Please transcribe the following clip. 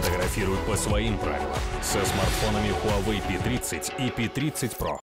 фотографируют по своим правилам со смартфонами Huawei P30 и P30 Pro.